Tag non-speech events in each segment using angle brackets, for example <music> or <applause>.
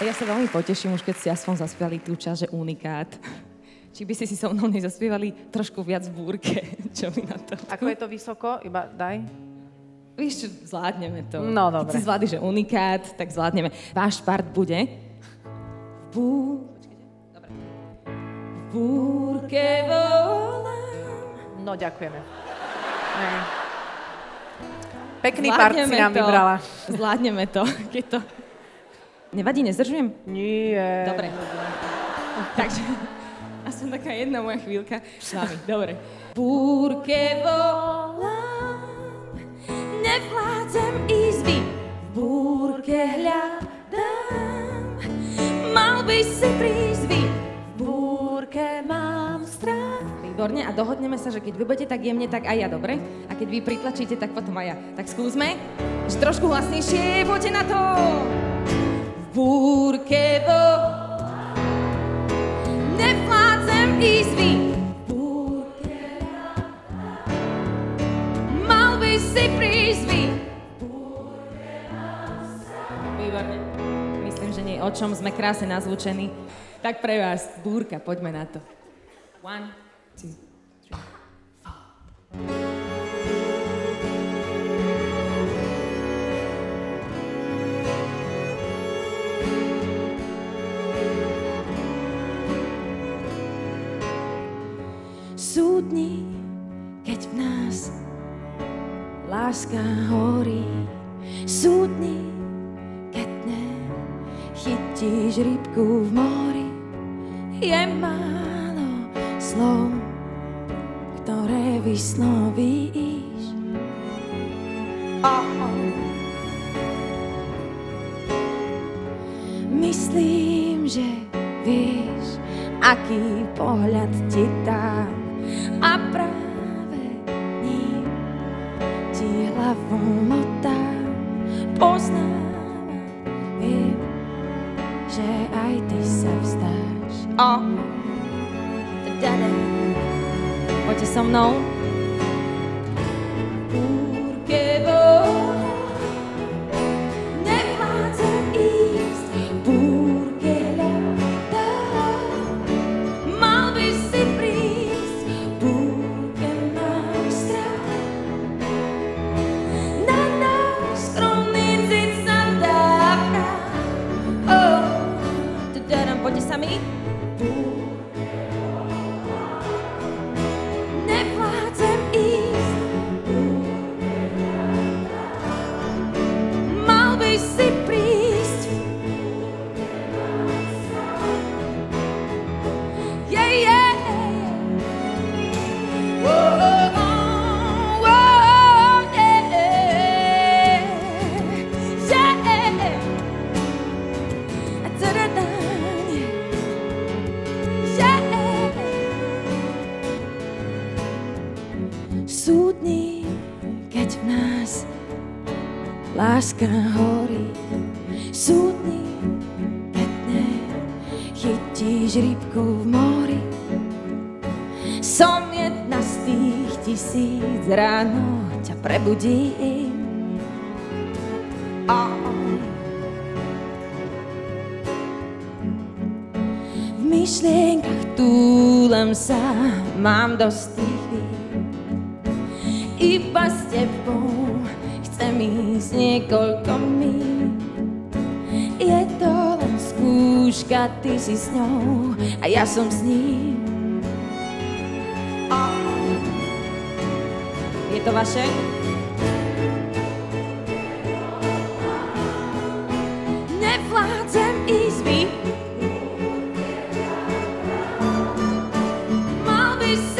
Ja sa veľmi poteším už, keď ste aspoň zaspievali tú časť, že unikát. Či by ste si so mnou nezaspievali trošku viac v búrke, <laughs> čo mi na to. Ako je to vysoko? Iba daj. Víš zvládneme to. No, dobre. Keď si zvládli, že unikát, tak zvládneme. Váš part bude v bú... Dobre. V búrke volám. No, ďakujeme. Ne. Pekný part si nám to. vybrala. Zvládneme to, <laughs> keď to... Nevadí, nezdržujem? Nie. Dobre. Takže aspoň taká jedna moja chvíľka s vami. Dobre. Búrke volám, nevládzem vy. V búrke hľadám, mal by si prísť vy. V búrke mám strach. Výborne, a dohodneme sa, že keď vy budete tak jemne, tak aj ja, dobre? A keď vy pritlačíte, tak potom aj ja. Tak skúsme. Že trošku hlasnejšie, poďte na to! V búrke volám, nevládzem ísť vy. V búrke hľadám, mal by si prísť vy. Výborne. Myslím, že nie o čom, sme krásne nazvučení. Tak pre vás, búrka, poďme na to. One, two, three. Sú dni, keď v nás láska horí. Sú dni, keď ne chytíš rybku v mori. Je málo slov, ktoré vyslovíš. Oh, oh. Myslím, že vieš, aký pohľad ti dám a práve ním ti hlavu motám. Poznám, viem, že aj ty sa vzdáš. Oh. Poďte so mnou. Teda láska horí. Sú dni, keď ne chytíš rybku v mori. Som jedna z tých tisíc, ráno ťa prebudím. Oh. V myšlienkach túlam sa, mám dosť tých. Iba s tebou chcem ísť niekoľko míľ. Je to len skúška, ty si s ňou a ja som s ním. Je to vaše? Nevládzem vy. Mal by si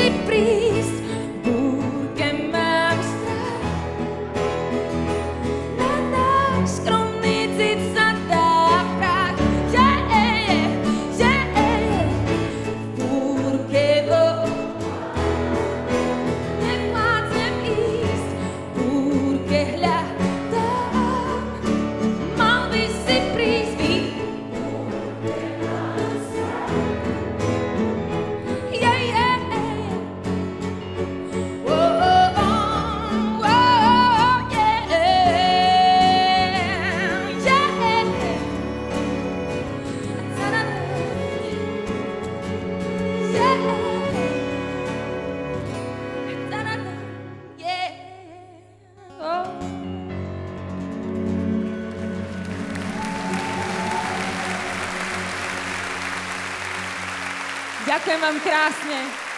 Ďakujem vám krásne.